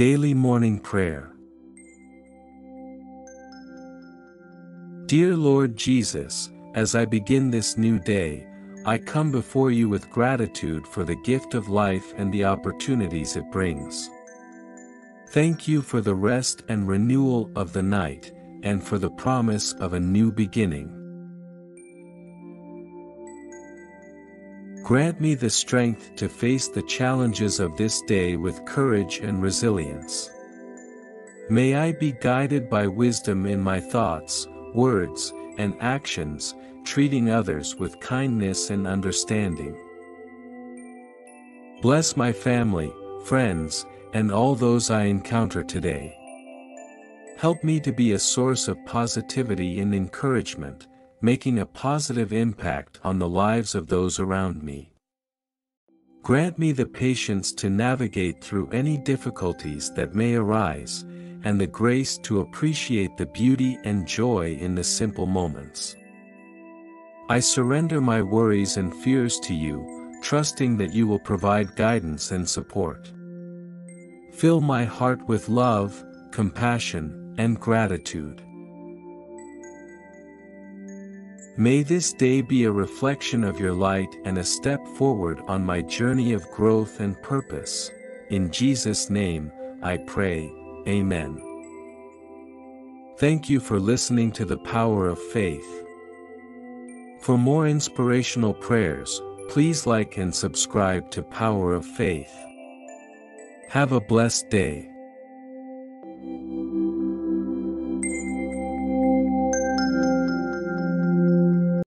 Daily Morning Prayer Dear Lord Jesus, as I begin this new day, I come before you with gratitude for the gift of life and the opportunities it brings. Thank you for the rest and renewal of the night, and for the promise of a new beginning. Grant me the strength to face the challenges of this day with courage and resilience. May I be guided by wisdom in my thoughts, words, and actions, treating others with kindness and understanding. Bless my family, friends, and all those I encounter today. Help me to be a source of positivity and encouragement, making a positive impact on the lives of those around me. Grant me the patience to navigate through any difficulties that may arise, and the grace to appreciate the beauty and joy in the simple moments. I surrender my worries and fears to you, trusting that you will provide guidance and support. Fill my heart with love, compassion, and gratitude. May this day be a reflection of your light and a step forward on my journey of growth and purpose. In Jesus' name, I pray, Amen. Thank you for listening to the Power of Faith. For more inspirational prayers, please like and subscribe to Power of Faith. Have a blessed day.